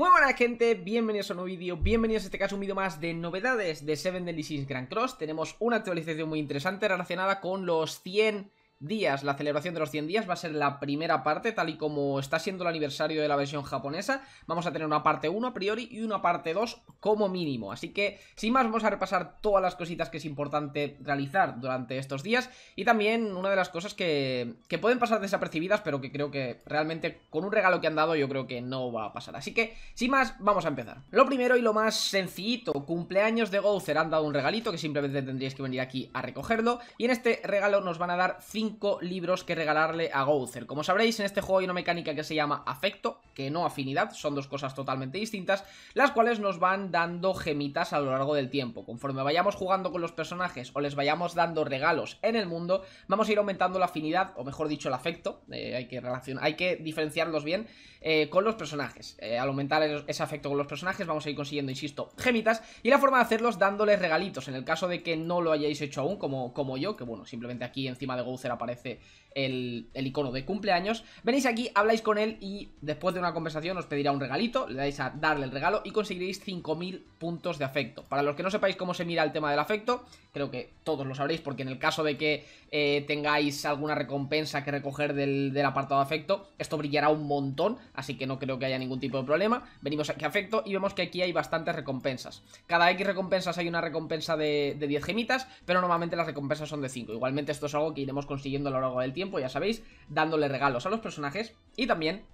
Muy buena gente, bienvenidos a un nuevo vídeo, bienvenidos a este caso un vídeo más de novedades de Seven Deadly Sins Grand Cross. Tenemos una actualización muy interesante relacionada con los 100 días, la celebración de los 100 días va a ser la primera parte, tal y como está siendo el aniversario de la versión japonesa. Vamos a tener una parte 1 a priori y una parte 2 como mínimo. Así que, sin más, vamos a repasar todas las cositas que es importante realizar durante estos días. Y también una de las cosas que, que pueden pasar desapercibidas, pero que creo que realmente con un regalo que han dado yo creo que no va a pasar. Así que, sin más, vamos a empezar. Lo primero y lo más sencillito, cumpleaños de Gouther han dado un regalito que simplemente tendríais que venir aquí a recogerlo. Y en este regalo nos van a dar 5 libros que regalarle a Gouther. Como sabréis, en este juego hay una mecánica que se llama afecto, que no afinidad, son dos cosas totalmente distintas, las cuales nos van dando gemitas a lo largo del tiempo. Conforme vayamos jugando con los personajes o les vayamos dando regalos en el mundo, vamos a ir aumentando la afinidad, o mejor dicho, el afecto, eh, hay, que relacionar, hay que diferenciarlos bien, eh, con los personajes. Eh, al aumentar ese afecto con los personajes vamos a ir consiguiendo, insisto, gemitas, y la forma de hacerlos dándoles regalitos, en el caso de que no lo hayáis hecho aún, como, como yo, que bueno, simplemente aquí encima de Gouther aparece el, icono de cumpleaños. Venís aquí, habláis con él y después de una conversación os pedirá un regalito, le dais a darle el regalo y conseguiréis 5.000 puntos de afecto. Para los que no sepáis cómo se mira el tema del afecto, creo que todos lo sabréis porque en el caso de que eh, tengáis alguna recompensa que recoger del, apartado de afecto, esto brillará un montón, así que no creo que haya ningún tipo de problema. Venimos aquí a afecto y vemos que aquí hay bastantes recompensas. Cada X recompensas hay una recompensa de, de 10 gemitas, pero normalmente las recompensas son de 5. Igualmente esto es algo que iremos consiguiendo a lo largo del tiempo ya sabéis, dándole regalos a los personajes y también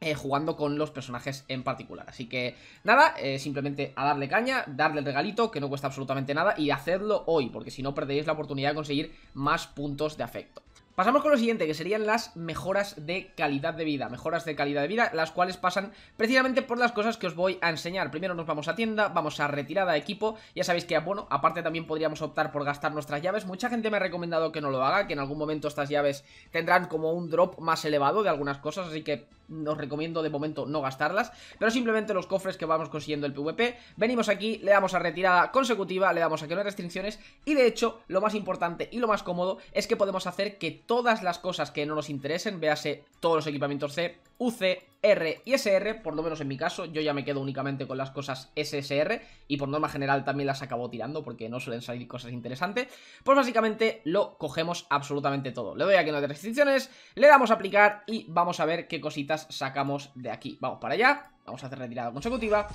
eh, jugando con los personajes en particular. Así que nada, eh, simplemente a darle caña, darle el regalito, que no cuesta absolutamente nada, y hacerlo hoy, porque si no perderéis la oportunidad de conseguir más puntos de afecto. Pasamos con lo siguiente, que serían las mejoras de calidad de vida. Mejoras de calidad de vida, las cuales pasan precisamente por las cosas que os voy a enseñar. Primero nos vamos a tienda, vamos a retirada de equipo. Ya sabéis que, bueno, aparte también podríamos optar por gastar nuestras llaves. Mucha gente me ha recomendado que no lo haga, que en algún momento estas llaves tendrán como un drop más elevado de algunas cosas, así que os recomiendo de momento no gastarlas, pero simplemente los cofres que vamos consiguiendo el PvP, venimos aquí, le damos a retirada consecutiva, le damos a que no hay restricciones y de hecho lo más importante y lo más cómodo es que podemos hacer que todas las cosas que no nos interesen, véase todos los equipamientos C, UC, R y SR, por lo menos en mi caso, yo ya me quedo únicamente con las cosas SSR y por norma general también las acabo tirando porque no suelen salir cosas interesantes, pues básicamente lo cogemos absolutamente todo. Le doy a que no hay restricciones, le damos a aplicar y vamos a ver qué cositas sacamos de aquí. Vamos para allá, vamos a hacer retirada consecutiva.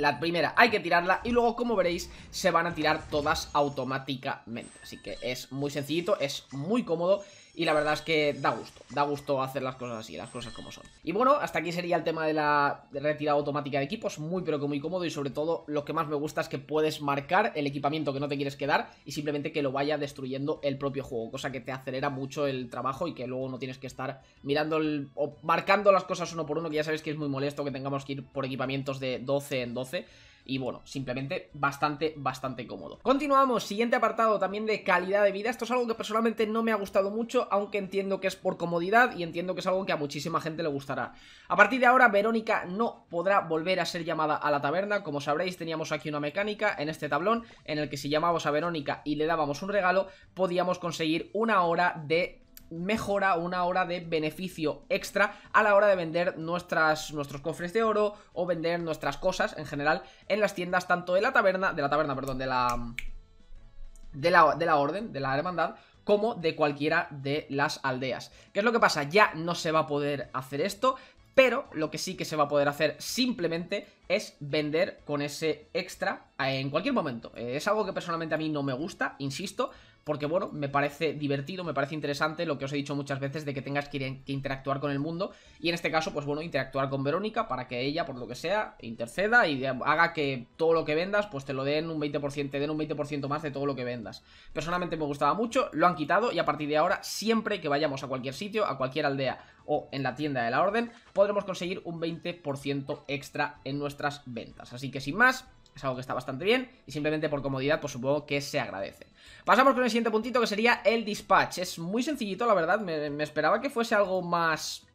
La primera hay que tirarla y luego, como veréis, se van a tirar todas automáticamente. Así que es muy sencillito, es muy cómodo y la verdad es que da gusto, da gusto hacer las cosas así, las cosas como son. Y bueno, hasta aquí sería el tema de la retirada automática de equipos, muy pero que muy cómodo y sobre todo lo que más me gusta es que puedes marcar el equipamiento que no te quieres quedar y simplemente que lo vaya destruyendo el propio juego, cosa que te acelera mucho el trabajo y que luego no tienes que estar mirando el, o marcando las cosas uno por uno, que ya sabéis que es muy molesto que tengamos que ir por equipamientos de 12 en 12 y bueno, simplemente bastante, bastante cómodo. Continuamos, siguiente apartado también de calidad de vida. Esto es algo que personalmente no me ha gustado mucho, aunque entiendo que es por comodidad y entiendo que es algo que a muchísima gente le gustará. A partir de ahora, Verónica no podrá volver a ser llamada a la taberna. Como sabréis, teníamos aquí una mecánica en este tablón en el que si llamábamos a Verónica y le dábamos un regalo, podíamos conseguir una hora de mejora una hora de beneficio extra a la hora de vender nuestras, nuestros cofres de oro o vender nuestras cosas en general en las tiendas tanto de la taberna, de la taberna, perdón, de la, de la, de la orden, de la hermandad, como de cualquiera de las aldeas. ¿Qué es lo que pasa? Ya no se va a poder hacer esto, pero lo que sí que se va a poder hacer simplemente es vender con ese extra en cualquier momento. Eh, es algo que personalmente a mí no me gusta, insisto, porque bueno, me parece divertido, me parece interesante lo que os he dicho muchas veces de que tengas que, interactuar con el mundo y en este caso, pues bueno, interactuar con Verónica para que ella, por lo que sea, interceda y haga que todo lo que vendas, pues te lo den un 20%, te den un 20% más de todo lo que vendas. Personalmente me gustaba mucho, lo han quitado y a partir de ahora, siempre que vayamos a cualquier sitio, a cualquier aldea o en la tienda de la orden, podremos conseguir un 20% extra en nuestras ventas. Así que sin más, es algo que está bastante bien y simplemente por comodidad pues supongo que se agradece. Pasamos con el siguiente puntito que sería el dispatch. Es muy sencillito la verdad, me, esperaba que fuese algo más...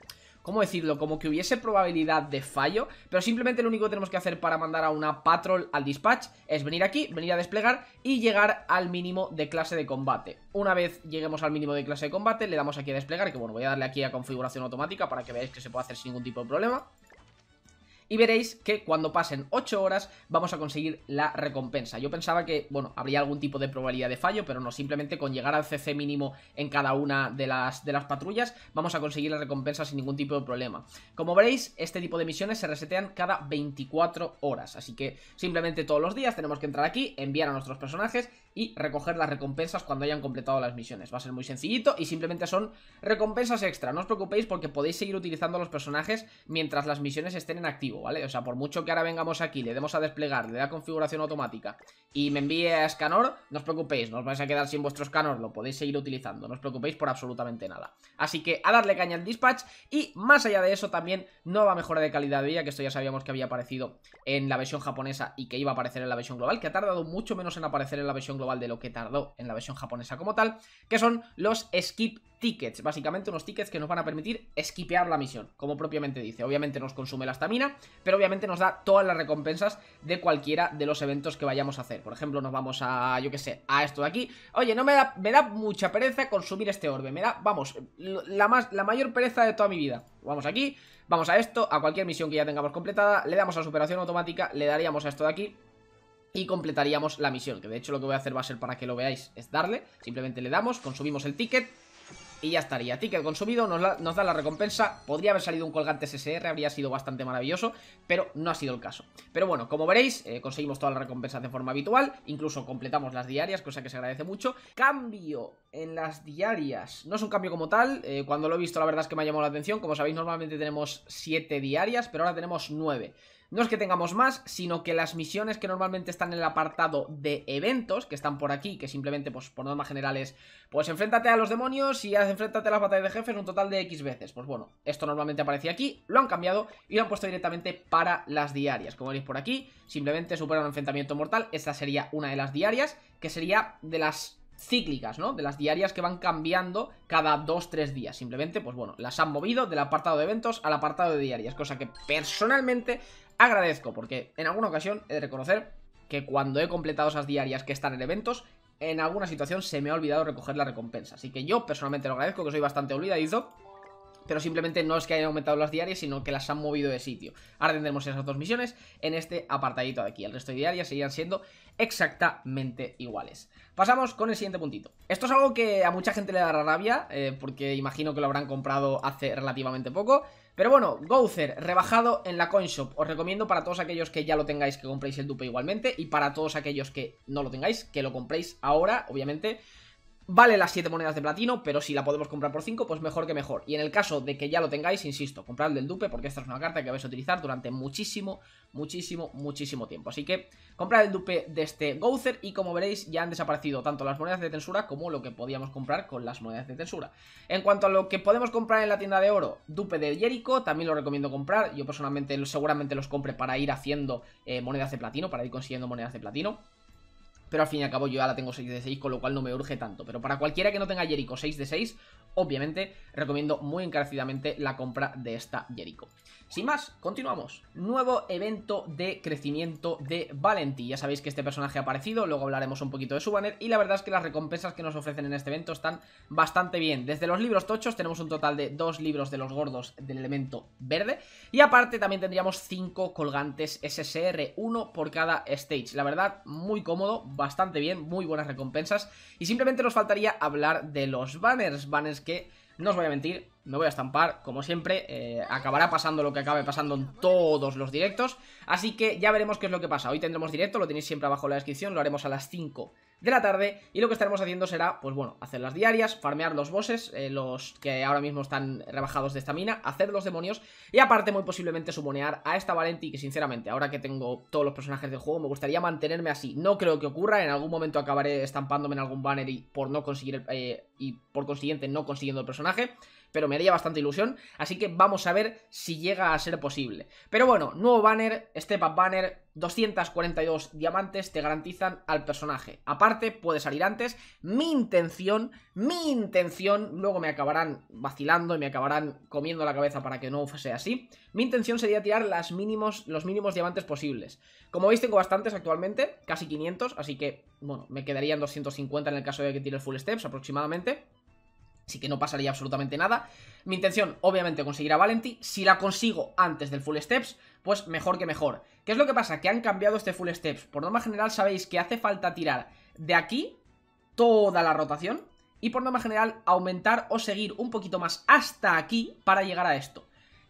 ¿Cómo decirlo? Como que hubiese probabilidad de fallo Pero simplemente lo único que tenemos que hacer para mandar a una patrol al dispatch Es venir aquí, venir a desplegar y llegar al mínimo de clase de combate Una vez lleguemos al mínimo de clase de combate Le damos aquí a desplegar, que bueno, voy a darle aquí a configuración automática Para que veáis que se puede hacer sin ningún tipo de problema y veréis que cuando pasen 8 horas vamos a conseguir la recompensa. Yo pensaba que, bueno, habría algún tipo de probabilidad de fallo, pero no, simplemente con llegar al CC mínimo en cada una de las, de las patrullas vamos a conseguir la recompensa sin ningún tipo de problema. Como veréis, este tipo de misiones se resetean cada 24 horas, así que simplemente todos los días tenemos que entrar aquí, enviar a nuestros personajes y recoger las recompensas cuando hayan completado las misiones. Va a ser muy sencillito y simplemente son recompensas extra. No os preocupéis porque podéis seguir utilizando los personajes mientras las misiones estén en activo, ¿vale? O sea, por mucho que ahora vengamos aquí, le demos a desplegar, le da configuración automática y me envíe a Scanor, no os preocupéis, no os vais a quedar sin vuestro Scanor, lo podéis seguir utilizando, no os preocupéis por absolutamente nada. Así que a darle caña al dispatch y más allá de eso también nueva mejora de calidad de vida, que esto ya sabíamos que había aparecido en la versión japonesa y que iba a aparecer en la versión global, que ha tardado mucho menos en aparecer en la versión global de lo que tardó en la versión japonesa como tal, que son los skip tickets, básicamente unos tickets que nos van a permitir skipear la misión, como propiamente dice. Obviamente nos consume la estamina, pero obviamente nos da todas las recompensas de cualquiera de los eventos que vayamos a hacer. Por ejemplo, nos vamos a, yo que sé, a esto de aquí. Oye, no me da, me da mucha pereza consumir este orbe, me da, vamos, la, más, la mayor pereza de toda mi vida. Vamos aquí, vamos a esto, a cualquier misión que ya tengamos completada, le damos a superación automática, le daríamos a esto de aquí y completaríamos la misión, que de hecho lo que voy a hacer va a ser para que lo veáis, es darle, simplemente le damos, consumimos el ticket y ya estaría. Ticket consumido, nos, da la recompensa, podría haber salido un colgante SSR, habría sido bastante maravilloso, pero no ha sido el caso. Pero bueno, como veréis, eh, conseguimos todas las recompensas de forma habitual, incluso completamos las diarias, cosa que se agradece mucho. Cambio en las diarias, no es un cambio como tal, eh, cuando lo he visto la verdad es que me ha llamado la atención, como sabéis normalmente tenemos 7 diarias, pero ahora tenemos 9. No es que tengamos más, sino que las misiones que normalmente están en el apartado de eventos, que están por aquí, que simplemente, pues por normas generales, pues enfréntate a los demonios y enfréntate a las batallas de jefes un total de X veces. Pues bueno, esto normalmente aparecía aquí, lo han cambiado y lo han puesto directamente para las diarias. Como veis por aquí, simplemente supera un enfrentamiento mortal. Esta sería una de las diarias, que sería de las cíclicas, ¿no? De las diarias que van cambiando cada 2-3 días. Simplemente, pues bueno, las han movido del apartado de eventos al apartado de diarias. Cosa que personalmente agradezco, porque en alguna ocasión he de reconocer que cuando he completado esas diarias que están en eventos, en alguna situación se me ha olvidado recoger la recompensa. Así que yo personalmente lo agradezco, que soy bastante olvidadizo. Pero simplemente no es que hayan aumentado las diarias, sino que las han movido de sitio. Ahora tendremos esas dos misiones en este apartadito de aquí. El resto de diarias seguirán siendo exactamente iguales. Pasamos con el siguiente puntito. Esto es algo que a mucha gente le dará rabia, eh, porque imagino que lo habrán comprado hace relativamente poco. Pero bueno, Gouther, rebajado en la CoinShop. Os recomiendo para todos aquellos que ya lo tengáis que compréis el dupe igualmente. Y para todos aquellos que no lo tengáis, que lo compréis ahora, obviamente. Vale las 7 monedas de platino, pero si la podemos comprar por 5, pues mejor que mejor. Y en el caso de que ya lo tengáis, insisto, comprad el del dupe, porque esta es una carta que vais a utilizar durante muchísimo, muchísimo, muchísimo tiempo. Así que comprad el dupe de este Gouther y como veréis ya han desaparecido tanto las monedas de tensura como lo que podíamos comprar con las monedas de tensura. En cuanto a lo que podemos comprar en la tienda de oro, dupe de Jericho, también lo recomiendo comprar. Yo personalmente seguramente los compre para ir haciendo eh, monedas de platino, para ir consiguiendo monedas de platino. Pero al fin y al cabo yo ya la tengo 6 de 6, con lo cual no me urge tanto. Pero para cualquiera que no tenga Jericho 6 de 6, obviamente recomiendo muy encarecidamente la compra de esta Jericho. Sin más, continuamos. Nuevo evento de crecimiento de Valenti. Ya sabéis que este personaje ha aparecido, luego hablaremos un poquito de su banner. Y la verdad es que las recompensas que nos ofrecen en este evento están bastante bien. Desde los libros tochos tenemos un total de dos libros de los gordos del elemento verde. Y aparte también tendríamos cinco colgantes SSR, uno por cada stage. La verdad, muy cómodo, bastante bien, muy buenas recompensas. Y simplemente nos faltaría hablar de los banners. Banners que no os voy a mentir, me voy a estampar, como siempre, eh, acabará pasando lo que acabe pasando en todos los directos, así que ya veremos qué es lo que pasa. Hoy tendremos directo, lo tenéis siempre abajo en la descripción, lo haremos a las 5 de la tarde, y lo que estaremos haciendo será, pues bueno, hacer las diarias, farmear los bosses, eh, los que ahora mismo están rebajados de estamina, hacer los demonios, y aparte muy posiblemente sumonear a esta Valenti, que sinceramente, ahora que tengo todos los personajes del juego, me gustaría mantenerme así. No creo que ocurra, en algún momento acabaré estampándome en algún banner y por no conseguir, eh, y por consiguiente no consiguiendo el personaje, pero me haría bastante ilusión, así que vamos a ver si llega a ser posible. Pero bueno, nuevo banner, Step Up Banner, 242 diamantes te garantizan al personaje. Aparte, puede salir antes. Mi intención, mi intención, luego me acabarán vacilando y me acabarán comiendo la cabeza para que no fuese así. Mi intención sería tirar las mínimos, los mínimos diamantes posibles. Como veis, tengo bastantes actualmente, casi 500, así que, bueno, me quedarían 250 en el caso de que tire full steps aproximadamente. Así que no pasaría absolutamente nada. Mi intención, obviamente, conseguir a Valenti. Si la consigo antes del Full Steps, pues mejor que mejor. ¿Qué es lo que pasa? Que han cambiado este full steps. Por norma general sabéis que hace falta tirar de aquí toda la rotación y por norma general aumentar o seguir un poquito más hasta aquí para llegar a esto.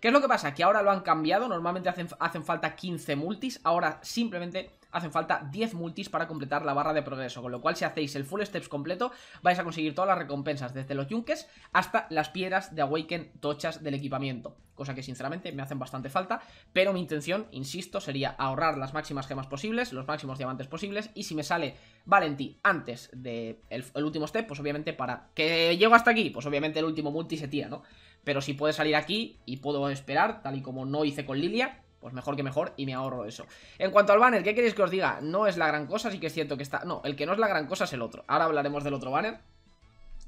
¿Qué es lo que pasa? Que ahora lo han cambiado, normalmente hacen, hacen falta 15 multis, ahora simplemente hacen falta 10 multis para completar la barra de progreso, con lo cual si hacéis el full steps completo vais a conseguir todas las recompensas. Desde los yunques hasta las piedras de awaken tochas del equipamiento, cosa que sinceramente me hacen bastante falta, pero mi intención, insisto, sería ahorrar las máximas gemas posibles, los máximos diamantes posibles. Y si me sale Valenti antes del el último step, pues obviamente para que llego hasta aquí, pues obviamente el último multi se tira, ¿no? Pero si puede salir aquí y puedo esperar, tal y como no hice con Lilia, pues mejor que mejor y me ahorro eso. En cuanto al banner, ¿qué queréis que os diga? No es la gran cosa, sí que es cierto que está... No, el que no es la gran cosa es el otro. Ahora hablaremos del otro banner.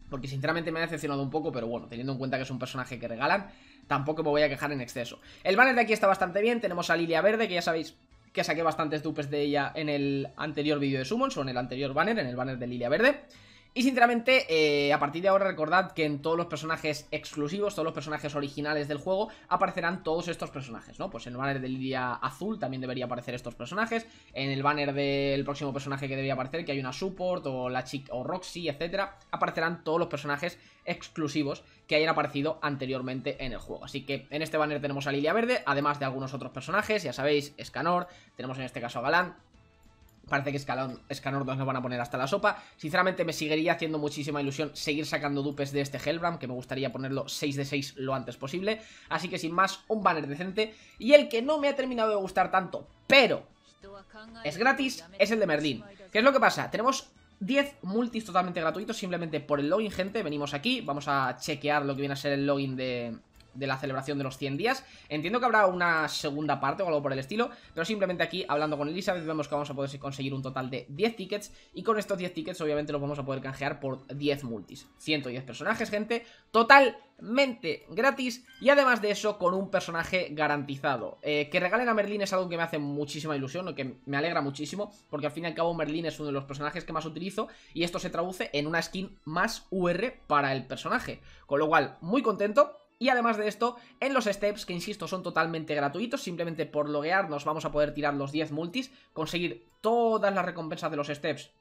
Porque sinceramente me ha decepcionado un poco, pero bueno, teniendo en cuenta que es un personaje que regalan, tampoco me voy a quejar en exceso. El banner de aquí está bastante bien, tenemos a Lilia Verde, que ya sabéis que saqué bastantes dupes de ella en el anterior vídeo de Summons, o en el anterior banner, en el banner de Lilia Verde. Y sinceramente, eh, a partir de ahora recordad que en todos los personajes exclusivos, todos los personajes originales del juego, aparecerán todos estos personajes, ¿no? Pues en el banner de Lidia Azul también debería aparecer estos personajes, en el banner del próximo personaje que debería aparecer, que hay una Support o la Chick o Roxy, etcétera, aparecerán todos los personajes exclusivos que hayan aparecido anteriormente en el juego. Así que en este banner tenemos a Lilia Verde, además de algunos otros personajes, ya sabéis, Escanor, tenemos en este caso a Galán, Parece que Scanor 2 nos van a poner hasta la sopa. Sinceramente me seguiría haciendo muchísima ilusión seguir sacando dupes de este Hellbrand, que me gustaría ponerlo 6 de 6 lo antes posible. Así que sin más, un banner decente. Y el que no me ha terminado de gustar tanto, pero es gratis, es el de Merlin. ¿Qué es lo que pasa? Tenemos 10 multis totalmente gratuitos simplemente por el login, gente. Venimos aquí, vamos a chequear lo que viene a ser el login de, de la celebración de los 100 días. Entiendo que habrá una segunda parte o algo por el estilo, pero simplemente aquí, hablando con Elizabeth, vemos que vamos a poder conseguir un total de 10 tickets, y con estos 10 tickets obviamente los vamos a poder canjear por 10 multis. 110 personajes, gente, totalmente gratis, y además de eso, con un personaje garantizado. Eh, que regalen a Merlin es algo que me hace muchísima ilusión, o que me alegra muchísimo, porque al fin y al cabo Merlin es uno de los personajes que más utilizo, y esto se traduce en una skin más UR para el personaje. Con lo cual, muy contento, y además de esto, en los steps, que insisto son totalmente gratuitos, simplemente por loguearnos vamos a poder tirar los 10 multis, conseguir todas las recompensas de los steps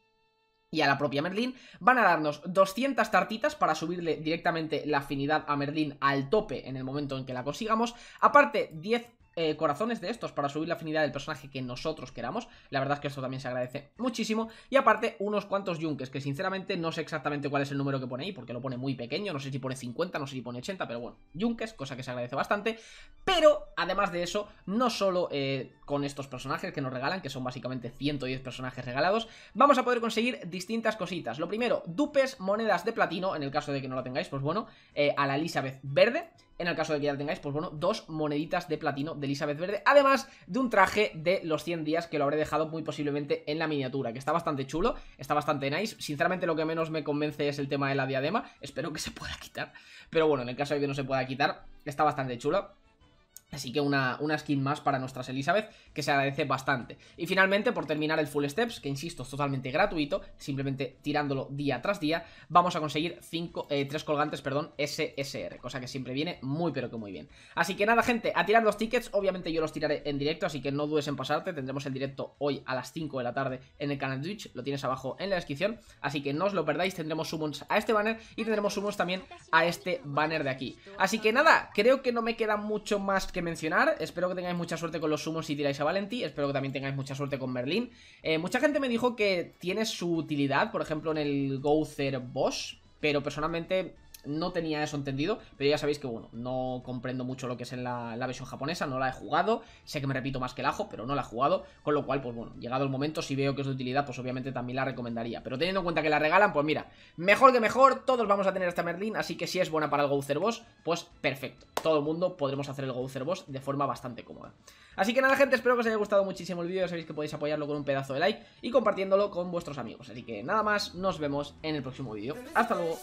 y a la propia Merlin, van a darnos 200 tartitas para subirle directamente la afinidad a Merlin al tope en el momento en que la consigamos, aparte 10 eh, corazones de estos para subir la afinidad del personaje que nosotros queramos. La verdad es que esto también se agradece muchísimo. Y aparte, unos cuantos yunques, que sinceramente no sé exactamente cuál es el número que pone ahí, porque lo pone muy pequeño. No sé si pone 50, no sé si pone 80, pero bueno, yunques, cosa que se agradece bastante. Pero, además de eso, no solo eh, con estos personajes que nos regalan, que son básicamente 110 personajes regalados, vamos a poder conseguir distintas cositas. Lo primero, dupes, monedas de platino, en el caso de que no lo tengáis, pues bueno, eh, a la Elizabeth verde. En el caso de que ya la tengáis, pues bueno, dos moneditas de platino de Elizabeth Verde, además de un traje de los 100 días que lo habré dejado muy posiblemente en la miniatura, que está bastante chulo, está bastante nice. Sinceramente lo que menos me convence es el tema de la diadema, espero que se pueda quitar, pero bueno, en el caso de que no se pueda quitar, está bastante chulo. Así que una, una, skin más para nuestras Elizabeth que se agradece bastante. Y finalmente, por terminar el Full Steps, que insisto, es totalmente gratuito, simplemente tirándolo día tras día, vamos a conseguir 5, 3 eh, colgantes, perdón, SSR, cosa que siempre viene muy pero que muy bien. Así que nada, gente, a tirar los tickets, obviamente yo los tiraré en directo, así que no dudes en pasarte, tendremos el directo hoy a las 5 de la tarde en el canal de Twitch, lo tienes abajo en la descripción, así que no os lo perdáis, tendremos summons a este banner y tendremos summons también a este banner de aquí. Así que nada, creo que no me queda mucho más que mencionar. Espero que tengáis mucha suerte con los sumos si tiráis a Valenti. Espero que también tengáis mucha suerte con Merlin. Eh, mucha gente me dijo que tiene su utilidad, por ejemplo, en el Gouther Boss. Pero personalmente no tenía eso entendido, pero ya sabéis que, bueno, no comprendo mucho lo que es en la, versión japonesa, no la he jugado, sé que me repito más que el ajo, pero no la he jugado, con lo cual, pues bueno, llegado el momento, si veo que es de utilidad, pues obviamente también la recomendaría, pero teniendo en cuenta que la regalan, pues mira, mejor que mejor, todos vamos a tener esta Merlin, así que si es buena para el Gouther Boss, pues perfecto, todo el mundo podremos hacer el Gouther Boss de forma bastante cómoda. Así que nada gente, espero que os haya gustado muchísimo el vídeo, ya sabéis que podéis apoyarlo con un pedazo de like y compartiéndolo con vuestros amigos, así que nada más, nos vemos en el próximo vídeo, hasta luego.